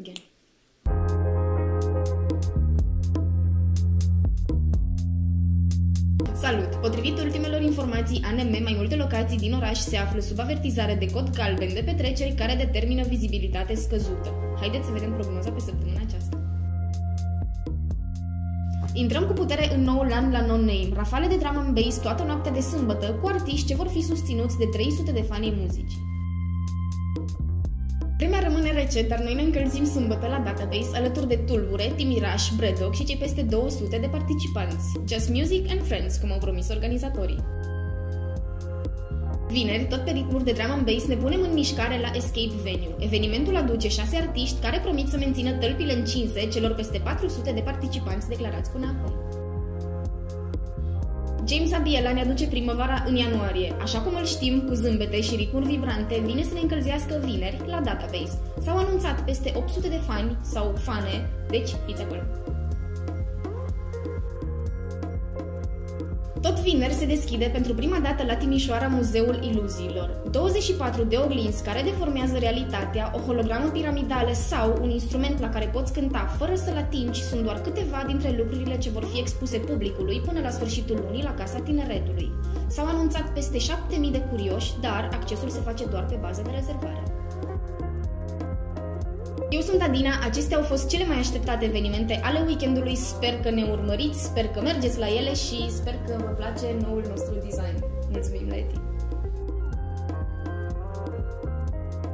again. Salut! Potrivit ultimelor informații ANM, mai multe locații din oraș se află sub avertizare de cod galben de petreceri care determină vizibilitate scăzută. Haideți să vedem prognoza pe săptămâna aceasta. Intrăm cu putere în noul an la Non-Name, rafale de drum and bass toată noaptea de sâmbătă, cu artiști ce vor fi susținuți de 300 de fani muzici. Vremea rămâne rece, dar noi ne încălzim sâmbătă la database alături de Tulbure, Timiraș, Bredog și cei peste 200 de participanți. Just Music and Friends, cum au promis organizatorii. Vineri, tot pe ritmuri de drum and bass, ne punem în mișcare la Escape Venue. Evenimentul aduce șase artiști care promit să mențină tălpile încinse celor peste 400 de participanți declarați până acum. James Abiela ne aduce primăvara în ianuarie. Așa cum îl știm, cu zâmbete și ritmuri vibrante, vine să ne încălzească vineri la Database. S-au anunțat peste 800 de fani sau fane, deci fiți acolo. Vineri se deschide pentru prima dată la Timișoara Muzeul Iluziilor. 24 de oglinzi care deformează realitatea, o hologramă piramidală sau un instrument la care poți cânta fără să-l atingi sunt doar câteva dintre lucrurile ce vor fi expuse publicului până la sfârșitul lunii la Casa Tineretului. S-au anunțat peste 7000 de curioși, dar accesul se face doar pe bază de rezervare. Eu sunt Adina, acestea au fost cele mai așteptate evenimente ale weekendului, sper că ne urmăriți, sper că mergeți la ele și sper că vă place noul nostru design. Mulțumim, Leti!